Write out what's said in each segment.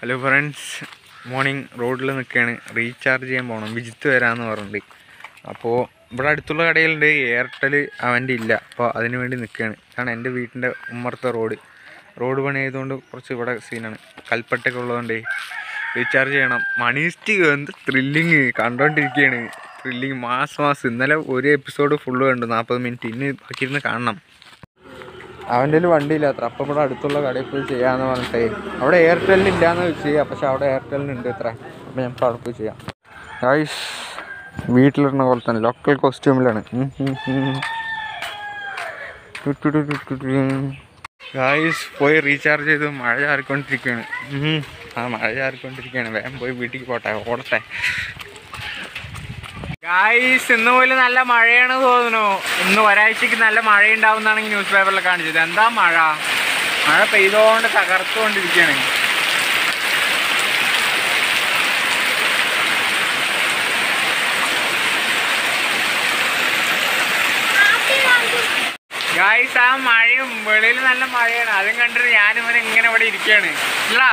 Hello friends morning റോഡിൽ നിൽക്കുകയാണ് recharge ചെയ്യാൻ പോകണം വിജിത്ത് വരാമെന്ന് പറഞ്ഞിട്ടുണ്ട് അപ്പോൾ ഇവിടെ അടുത്തുള്ള കടയിലുണ്ട്. എയർടെൽ അവന്റെ ഇല്ല. അപ്പോൾ അതിന് വേണ്ടി നിൽക്കുകയാണ് ഇതാണ് എന്റെ വീട്ടിന്റെ ഉമ്മറത്തെ റോഡ്. റോഡ് പണി ആയതുകൊണ്ട് കുറച്ച് ഇവിടെ സീനാണ്. കൽപ്പറ്റൊക്കെ ഉള്ളതുകൊണ്ട് റീചാർജ് ചെയ്യണം. മണീസ്റ്റ് എന്ത് ത്രില്ലിങ് കണ്ടുകൊണ്ടിരിക്കുകയാണ് ത്രില്ലിങ് മാസ് മാസം. ഇന്നലെ ഒരു എപ്പിസോഡ് ഫുള്ള് കണ്ടു. നാൽപ്പത് മിനിറ്റ് ഇനി ബാക്കിയിരുന്ന് കാണണം. അവന്റെ വണ്ടിയില്ല അത്ര. അപ്പം ഇവിടെ അടുത്തുള്ള കടയിൽ പോയി ചെയ്യാന്ന് പറഞ്ഞിട്ടേ. അവിടെ എയർടെലിന് ഇല്ലാന്ന് വെച്ച് പക്ഷെ അവിടെ എയർടെലിന് ഇത്ര. അപ്പം ഞാൻ അവിടെ പോയി ചെയ്യാം. ഗൈസ് വീട്ടിലിരുന്ന പോലെ തന്നെ. ലോക്കൽ കോസ്റ്റ്യൂമിലാണ് ഗൈസ് പോയി റീചാർജ് ചെയ്ത് മഴ ചാറിക്കൊണ്ടിരിക്കുകയാണ്. ആ മഴ ചാറിക്കൊണ്ടിരിക്കുകയാണ്. വേഗം പോയി വീട്ടിൽ പോട്ടെ. ഓടട്ടെ. ഗായ്സ് ഇന്ന് പോലും നല്ല മഴയാണ് തോന്നുന്നു. ഇന്ന് ഒരാഴ്ചക്ക് നല്ല മഴ ഉണ്ടാവുന്നതാണ് ന്യൂസ് പേപ്പറിൽ കാണിച്ചത്. എന്താ മഴ? മഴ പെയ്തോണ്ട് തകർത്തുകൊണ്ടിരിക്കുകയാണ് ഗായ്സ് ആ മഴയും വെളിയിൽ നല്ല മഴയാണ്. അതും കണ്ടിട്ട് ഞാനും ഇങ്ങനെ ഇവിടെ ഇരിക്കുകയാണ് ഇല്ല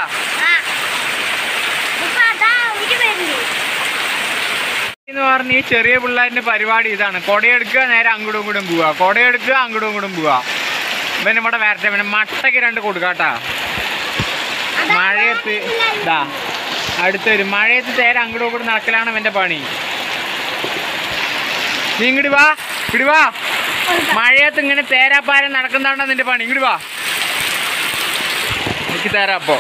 എന്ന് പറഞ്ഞ ഈ ചെറിയ പിള്ളേരിന്റെ പരിപാടി ഇതാണ്. കൊടയെടുക്കുക നേരെ അങ്ങോട്ടും ഇങ്ങോട്ടും പോവുക. കൊടയെടുക്കുക അങ്ങോട്ടും ഇങ്ങോട്ടും പോവുക. ഇവൻ ഇവിടെ വരട്ടെ പിന്നെ മട്ടയ്ക്ക് രണ്ട് കൊടുക്കാട്ടാ മഴയത്ത് ഇതാ അടുത്തൊരു മഴയത്ത് നേരെ അങ്ങോട്ടും ഇങ്ങോട്ടും നടക്കലാണ് അവന്റെ പണി. നീ ഇങ്ങോട്ട് വാ ഇങ്ങോട്ട് വാ. മഴയത്ത് ഇങ്ങനെ തേരാപ്പാരം നടക്കുന്നതാണോ നിന്റെ പണി. ഇങ്ങോട്ട് വാ. എനിക്ക് തേരാപ്പോ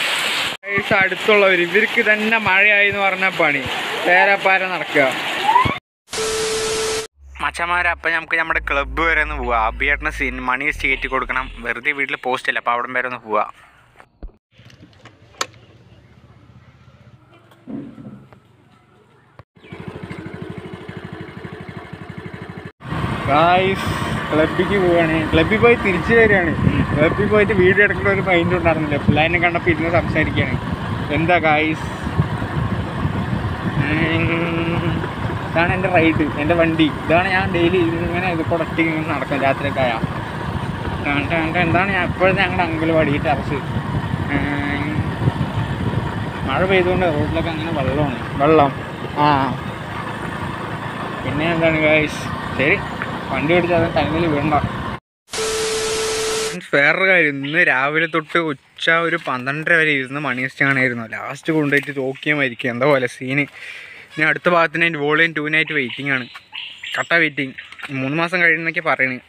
ഗൈസ് അടുത്തുള്ളവർ ഇവർക്ക് തന്നെ മഴയായി എന്ന് പറഞ്ഞ പണി. തേരാപ്പാരം നടക്കുക. മച്ചന്മാരെ അപ്പം നമുക്ക് നമ്മുടെ ക്ലബ്ബ് വരെ ഒന്ന് പോവാം. അബിയേട്ടന് സീൻ മണി കയറ്റി കൊടുക്കണം. വെറുതെ വീട്ടിൽ പോസ്റ്റ് ഇല്ല അപ്പം അവിടം വരെ ഒന്ന് പോവാം. ഗായ്സ് ക്ലബിക്ക് പോവാണ്. ക്ലബിൽ പോയി തിരിച്ചു വരികയാണ്. ക്ലബിൽ പോയിട്ട് വീഡിയോ എടുക്കുന്ന ഒരു മൈൻഡ് ഉണ്ടായിരുന്നില്ല. പിള്ളേരെ കണ്ടപ്പോൾ ഇരുന്ന് സംസാരിക്കുകയാണ്. എന്താ ഗായ്സ് ഇതാണ് എന്റെ റൈഡ് എന്റെ വണ്ടി. ഇതാണ് ഞാൻ ഡെയിലി ഇങ്ങനെ ഇത് കൊടട്ടി ഇങ്ങനെ നടക്കും രാത്രിയൊക്കെ എന്താണ് ഞാൻ എപ്പോഴും ഞങ്ങളുടെ അങ്കലവാടി ടെറസ്. മഴ പെയ്തുകൊണ്ട് റോഡിലൊക്കെ അങ്ങനെ വെള്ളമാണ്. വെള്ളം. ആ. പിന്നെ എന്താണ് ഗൈസ് ശരി. വണ്ടി ഓടിച്ചാൽ ടൈമിൽ വേണ്ട വേറൊരു കാര്യം. ഇന്ന് രാവിലെ തൊട്ട് ഉച്ച ഒരു പന്ത്രണ്ടര വരെ ഇരുന്ന് മണി കാണായിരുന്നു. ലാസ്റ്റ് കൊണ്ടുപോയിട്ട് തോക്കിയാൽ മരിക്കുക. എന്താ പോലെ സീന് ഇനി അടുത്ത ഭാഗത്തിന് വോളിയം വോളിയം നൈറ്റ് വെയിറ്റിംഗ് ആണ്. കട്ട വെയിറ്റിംഗ് മൂന്ന് മാസം കഴിയുന്നൊക്കെ പറയണേ.